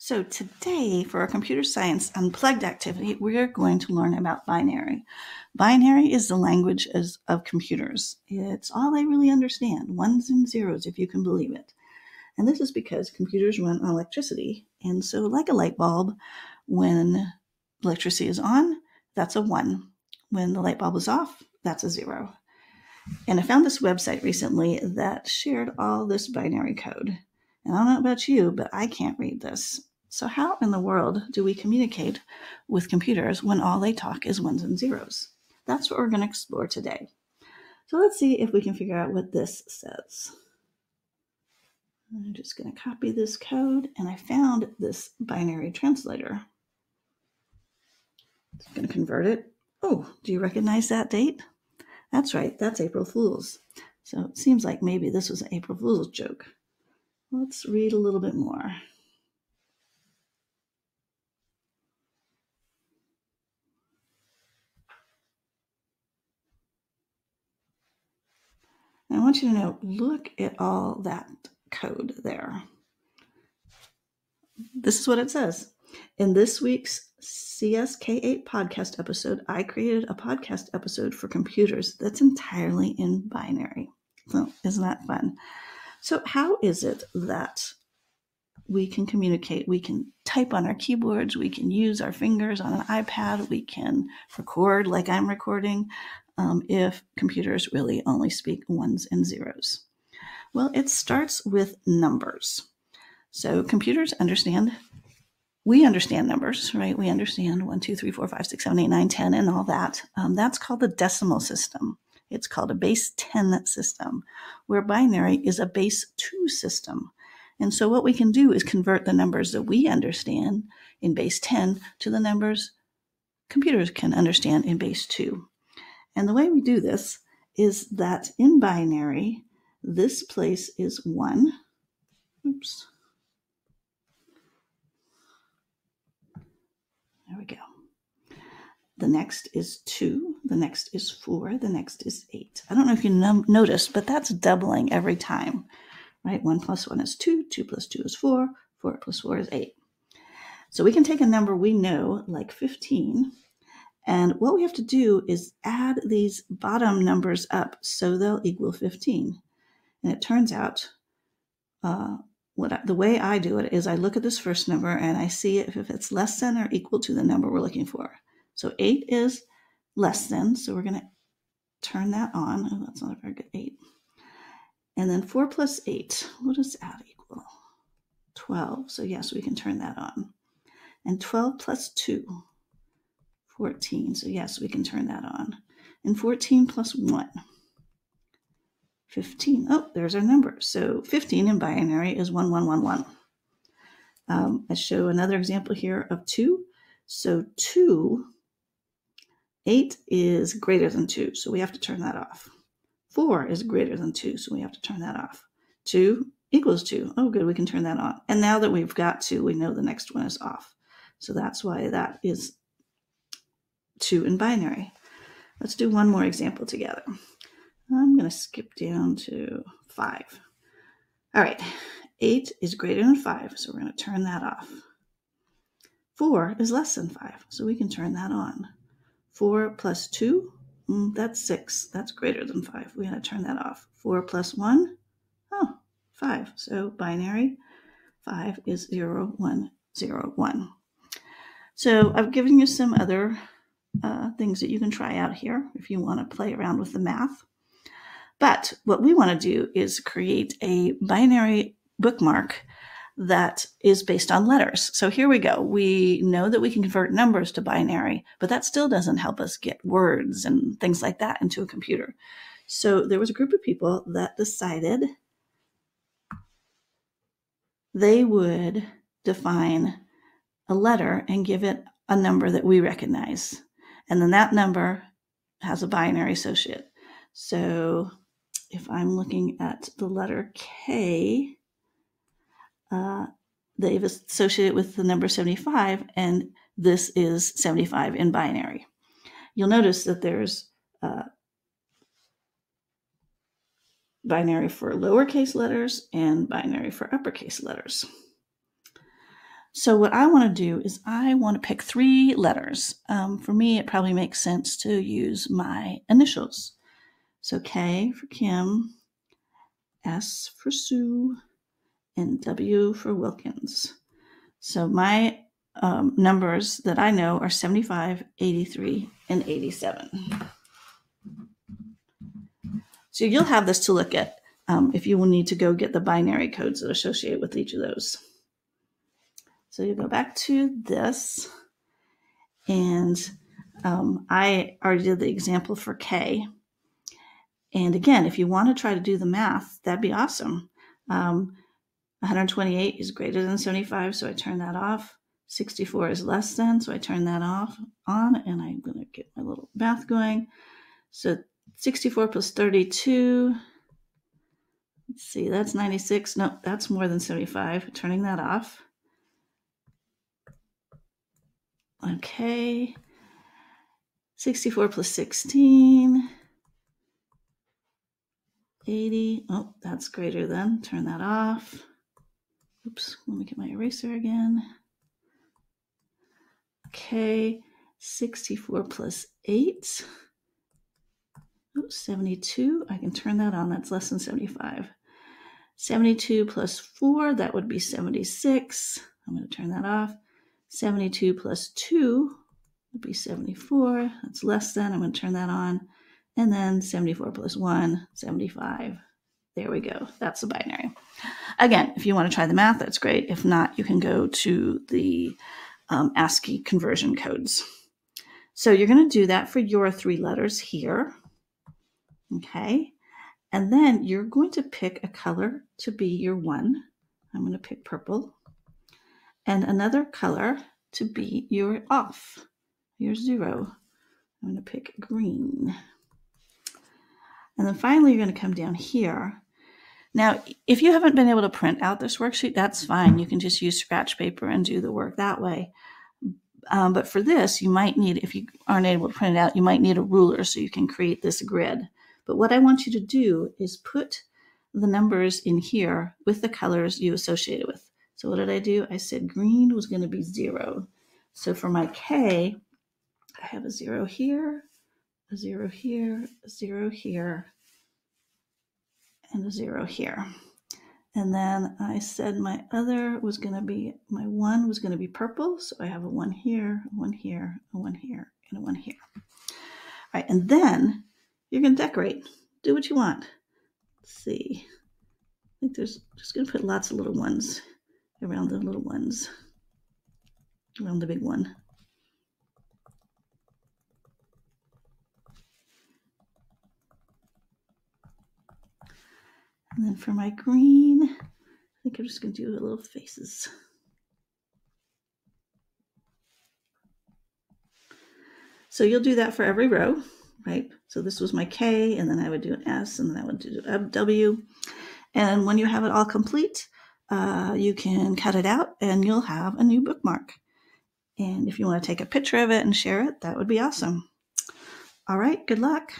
So, today for our computer science unplugged activity, we are going to learn about binary. Binary is the language of computers. It's all they really understand ones and zeros, if you can believe it. And this is because computers run on electricity. And so, like a light bulb, when electricity is on, that's a one. When the light bulb is off, that's a zero. And I found this website recently that shared all this binary code. And I don't know about you, but I can't read this. So, how in the world do we communicate with computers when all they talk is ones and zeros? That's what we're going to explore today. So, let's see if we can figure out what this says. I'm just going to copy this code, and I found this binary translator. I'm going to convert it. Oh, do you recognize that date? That's right, that's April Fool's. So it seems like maybe this was an April Fool's joke. Let's read a little bit more. I want you to know look at all that code there. This is what it says. In this week's CSK8 podcast episode, I created a podcast episode for computers that's entirely in binary. So, isn't that fun? So, how is it that we can communicate? We can type on our keyboards, we can use our fingers on an iPad, we can record like I'm recording um, if computers really only speak ones and zeros. Well, it starts with numbers. So, computers understand we understand numbers, right? We understand 1, 2, 3, 4, 5, 6, 7, 8, 9, 10, and all that. Um, that's called the decimal system. It's called a base 10 system, where binary is a base 2 system. And so what we can do is convert the numbers that we understand in base 10 to the numbers computers can understand in base 2. And the way we do this is that in binary, this place is 1. Oops. There we go. The next is 2. The next is 4. The next is 8. I don't know if you no- noticed, but that's doubling every time, right? 1 plus 1 is 2. 2 plus 2 is 4. 4 plus 4 is 8. So we can take a number we know, like 15, and what we have to do is add these bottom numbers up so they'll equal 15. And it turns out uh, what I, the way I do it is I look at this first number and I see if, if it's less than or equal to the number we're looking for. So 8 is less than, so we're going to turn that on. Oh, that's not a very good 8. And then 4 plus 8, what does that equal? 12. So yes, we can turn that on. And 12 plus 2, 14. So yes, we can turn that on. And 14 plus 1, 15. Oh, there's our number. So 15 in binary is 1111. Um, I show another example here of 2. So 2, 8 is greater than 2, so we have to turn that off. 4 is greater than 2, so we have to turn that off. 2 equals 2. Oh, good, we can turn that on. And now that we've got 2, we know the next one is off. So that's why that is 2 in binary. Let's do one more example together. I'm going to skip down to 5. All right, 8 is greater than 5, so we're going to turn that off. 4 is less than 5, so we can turn that on. 4 plus 2, mm, that's 6. That's greater than 5. We're going to turn that off. 4 plus 1, oh, 5. So binary, 5 is 0, 1, 0, 1. So I've given you some other uh, things that you can try out here if you want to play around with the math. But what we want to do is create a binary bookmark that is based on letters. So here we go. We know that we can convert numbers to binary, but that still doesn't help us get words and things like that into a computer. So there was a group of people that decided they would define a letter and give it a number that we recognize. And then that number has a binary associate. So if I'm looking at the letter K, uh, they've associated with the number 75, and this is 75 in binary. You'll notice that there's uh, binary for lowercase letters and binary for uppercase letters. So what I want to do is I want to pick three letters. Um, for me, it probably makes sense to use my initials. So K for Kim, S for Sue, and W for Wilkens. So my um, numbers that I know are 75, 83, and 87. So you'll have this to look at um, if you will need to go get the binary codes that associate with each of those. So you go back to this, and um, I already did the example for K. And again, if you want to try to do the math, that'd be awesome. Um, 128 is greater than 75, so I turn that off. 64 is less than, so I turn that off on, and I'm going to get my little math going. So 64 plus 32, let's see, that's 96. No, that's more than 75. Turning that off. Okay. 64 plus 16. 80. Oh, that's greater than. Turn that off. Oops, let me get my eraser again. Okay, 64 plus 8. Oops, 72. I can turn that on. That's less than 75. 72 plus 4, that would be 76. I'm going to turn that off. 72 plus 2 would be 74. That's less than. I'm going to turn that on. And then 74 plus 1, 75. There we go. That's the binary. Again, if you want to try the math, that's great. If not, you can go to the um, ASCII conversion codes. So you're going to do that for your three letters here. Okay. And then you're going to pick a color to be your one. I'm going to pick purple and another color to be your off, your zero. I'm going to pick green. And then finally, you're going to come down here. Now, if you haven't been able to print out this worksheet, that's fine. You can just use scratch paper and do the work that way. Um, but for this, you might need, if you aren't able to print it out, you might need a ruler so you can create this grid. But what I want you to do is put the numbers in here with the colors you associate it with. So what did I do? I said green was going to be zero. So for my K, I have a zero here, a zero here, a zero here, and a zero here. And then I said my other was going to be, my one was going to be purple. So I have a one here, a one here, a one here, and a one here. All right, and then you can decorate. Do what you want. Let's see. I think there's just going to put lots of little ones around the little ones, around the big one. And then for my green, I think I'm just going to do a little faces. So you'll do that for every row, right? So this was my K, and then I would do an S, and then I would do a W. And when you have it all complete, uh, you can cut it out and you'll have a new bookmark. And if you want to take a picture of it and share it, that would be awesome. All right, good luck.